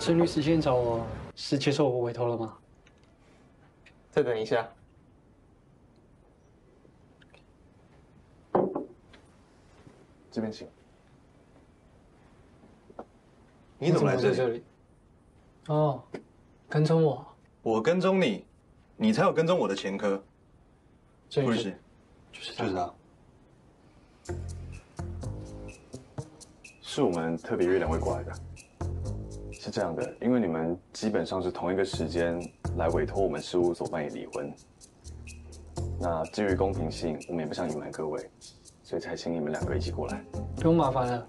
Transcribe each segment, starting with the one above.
郑律师今天找我是接受我委托了吗？再等一下。这边请。你怎么来这里？这里？哦，跟踪我。我跟踪你，你才有跟踪我的前科。郑律师不是，就是就是他。是我们特别约两位过来的。是这样的，因为你们基本上是同一个时间来委托我们事务所办理离婚。那基于公平性，我们也不想隐瞒各位，所以才请你们两个一起过来。不用麻烦了，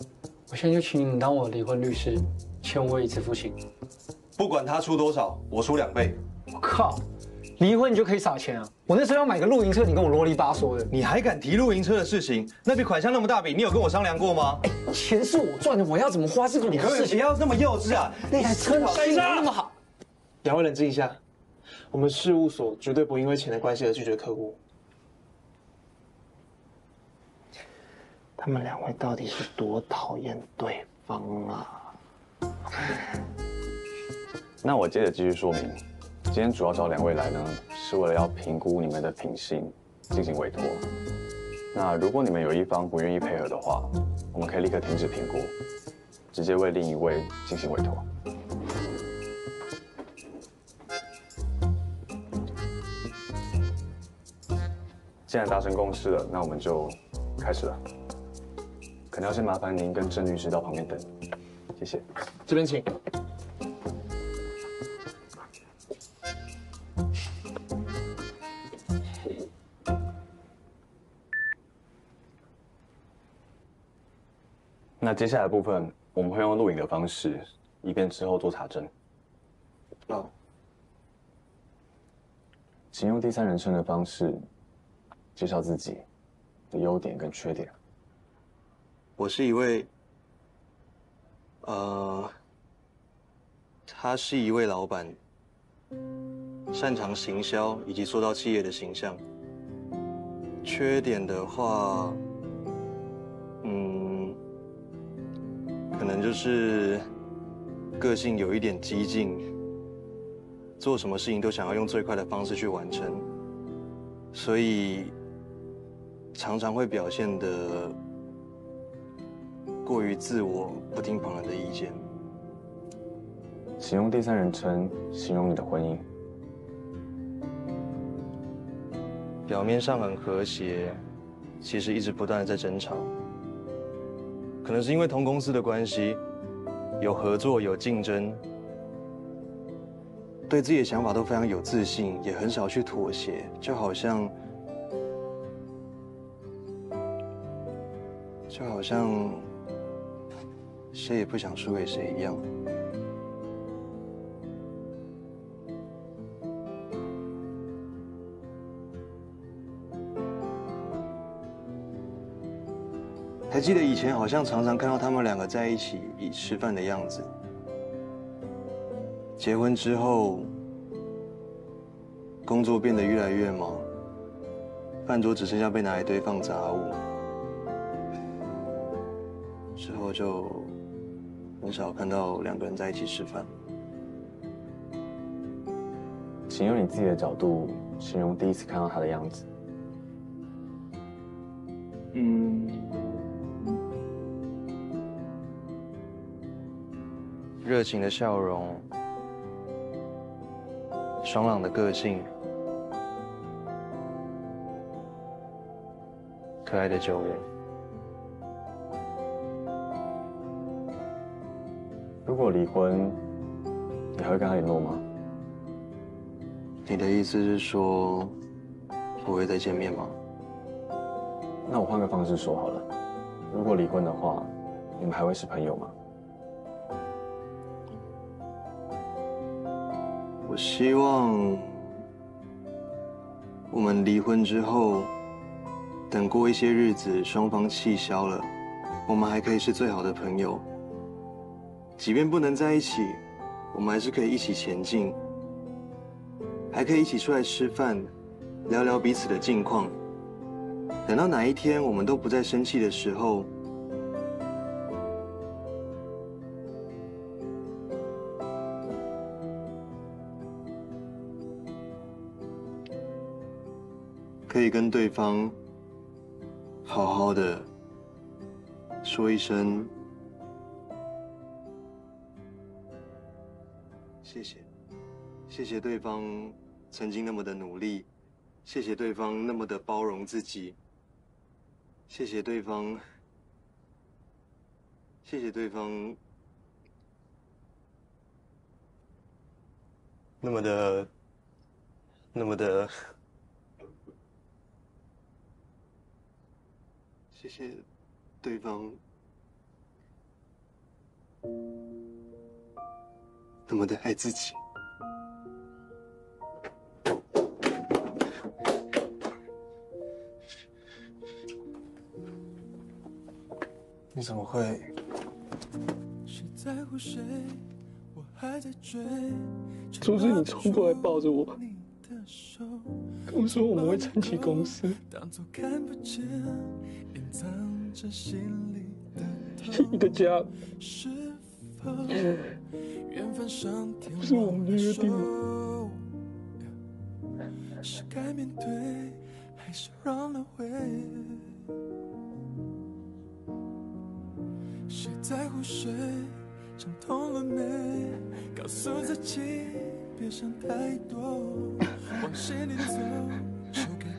我现在就请你们当我离婚律师，钱我一次付清。不管他出多少，我出两倍。我靠，离婚你就可以撒钱啊？我那时候要买个露营车，你跟我啰里吧嗦的。你还敢提露营车的事情？那笔款项那么大笔，你有跟我商量过吗？钱是我赚的，我要怎么花是你的事情。要那么幼稚啊！那台车心那么好，两位冷静一下，我们事务所绝对不会因为钱的关系而拒绝客户。他们两位到底是多讨厌对方啊？那我接着继续说明，今天主要找两位来呢，是为了要评估你们的品性，进行委托。那如果你们有一方不愿意配合的话，我们可以立刻停止评估，直接为另一位进行委托。既然达成共识了，那我们就开始了。可能要先麻烦您跟郑律师到旁边等，谢谢。这边请。那接下来的部分，我们会用录影的方式，以便之后做查证。哦，请用第三人称的方式介绍自己的优点跟缺点。我是一位，呃，他是一位老板，擅长行销以及塑造企业的形象。缺点的话，嗯，能就是个性有一点激进，做什么事情都想要用最快的方式去完成，所以常常会表现的。过于自我，不听旁人的意见。请用第三人称形容你的婚姻。表面上很和谐，其实一直不断的在争吵。可能是因为同公司的关系，有合作有竞争，对自己的想法都非常有自信，也很少去妥协，就好像，就好像。谁也不想输给谁一样。还记得以前好像常常看到他们两个在一起以吃饭的样子。结婚之后，工作变得越来越忙，饭桌只剩下被拿来堆放杂物，之后就。很少看到两个人在一起吃饭。请用你自己的角度形容第一次看到他的样子。嗯，热情的笑容，爽朗的个性，可爱的酒窝。如果离婚，你还会跟他联络吗？你的意思是说不会再见面吗？那我换个方式说好了，如果离婚的话，你们还会是朋友吗？我希望我们离婚之后，等过一些日子，双方气消了，我们还可以是最好的朋友。即便不能在一起，我们还是可以一起前进，还可以一起出来吃饭，聊聊彼此的近况。等到哪一天我们都不再生气的时候，可以跟对方好好的说一声谢谢，谢谢对方曾经那么的努力，谢谢对方那么的包容自己，谢谢对方，谢谢对方那么的，那么的。谢谢对方那么的爱自己。你怎么会？阻止你冲过来抱着我，跟我说我们会撑起公司。一个家，不是我们的约定？是该面对，还是让了会？谁在乎谁？伤痛了没？告诉自己别想太多，往心里走，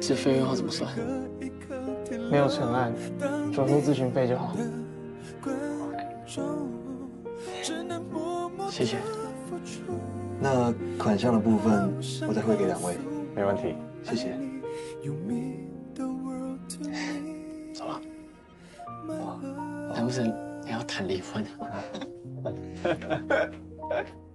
这费用要怎么算？没有成案，转入咨询费就好。谢谢。那款项的部分，我再汇给两位。没问题，谢谢。走了。难不成你要谈离婚？